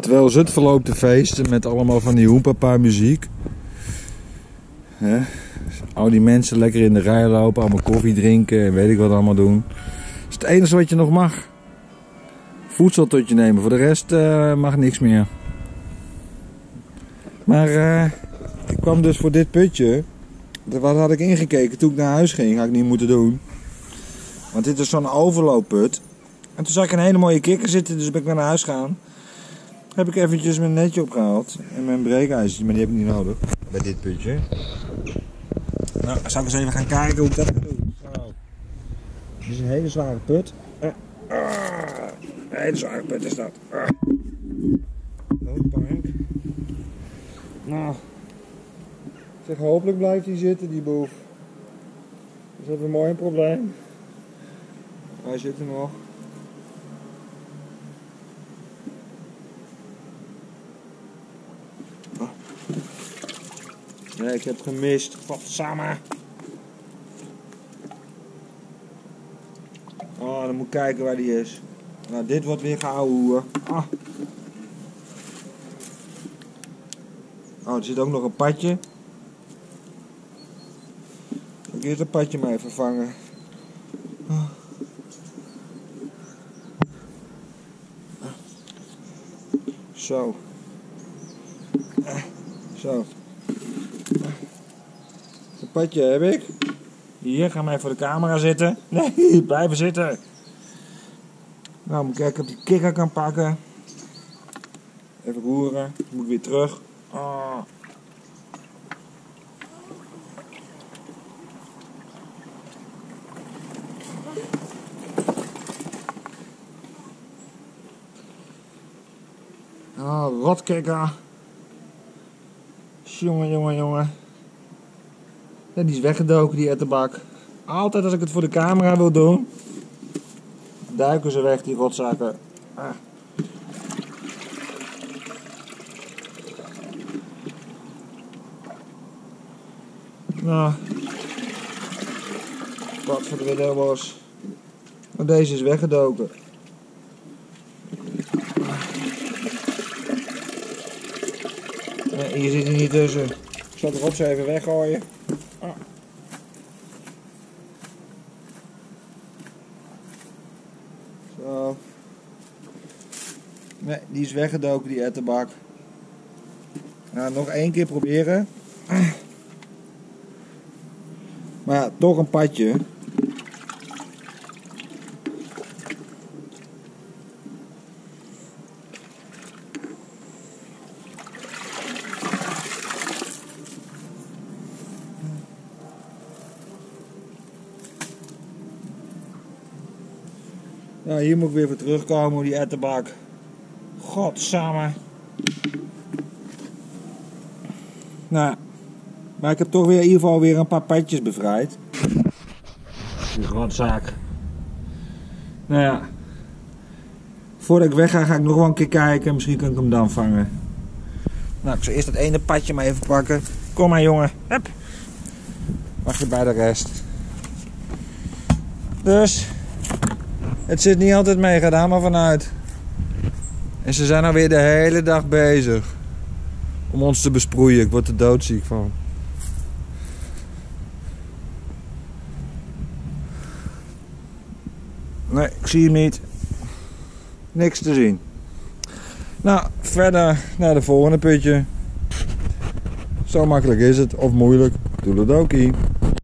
Terwijl Zut verloopt te feesten met allemaal van die hoempapa muziek. Al die mensen lekker in de rij lopen, allemaal koffie drinken en weet ik wat allemaal doen. Dat is het enige wat je nog mag. Voedsel tot je nemen, voor de rest eh, mag niks meer. Maar eh, ik kwam dus voor dit putje. Wat had ik ingekeken toen ik naar huis ging? Had ik niet moeten doen. Want dit is zo'n overloopput. En toen zag ik een hele mooie kikker zitten, dus ben ik naar huis gaan. Heb ik eventjes mijn netje opgehaald. En mijn breekijzer, maar die heb ik niet nodig. Bij dit putje. Nou, zal ik eens even gaan kijken hoe ik dat ga doen. Zo. Dit is een hele zware put. Ah, ah, een hele zware put is dat. Ah. Noodbank. Nou. Zeg, hopelijk blijft hij zitten, die boef. Dat is even mooi een probleem. Hij zit er nog. Nee, ik heb gemist. Godsamme. Oh, dan moet ik kijken waar die is. Nou, dit wordt weer gehouden. Ah. Oh, er zit ook nog een padje. Ik eerst een padje maar even vangen. Ah. Zo. Ah, Zo. Een padje heb ik. Hier, ga maar voor de camera zitten. Nee, blijven zitten. Nou, moet ik kijken of ik die kikker kan pakken. Even roeren. Dan moet ik weer terug. Ah. Ah, rotkikker. Jongen, jongen, jongen. Die is weggedoken, die ettenbak. Altijd als ik het voor de camera wil doen, duiken ze weg, die rotzakken. Ah. Nou. Wat voor de was. Maar deze is weggedoken. Nee, hier zit hij niet tussen. Ik zal de rots even weggooien. Zo. Nee, die is weggedoken, die ettenbak. Nou, nog één keer proberen. Maar toch een padje. Nou, hier moet ik weer voor terugkomen, die ettenbak. Godsamme. Nou, maar ik heb toch weer in ieder geval weer een paar padjes bevrijd. Die rotzaak. Nou ja. Voordat ik wegga, ga ik nog wel een keer kijken. Misschien kan ik hem dan vangen. Nou, ik zal eerst dat ene padje maar even pakken. Kom maar, jongen. Hup. Mag je bij de rest. Dus. Het zit niet altijd mee, ga daar maar vanuit. En ze zijn alweer de hele dag bezig. Om ons te besproeien. Ik word er doodziek van. Nee, ik zie hem niet. Niks te zien. Nou, verder naar de volgende putje. Zo makkelijk is het, of moeilijk. Doeledokie.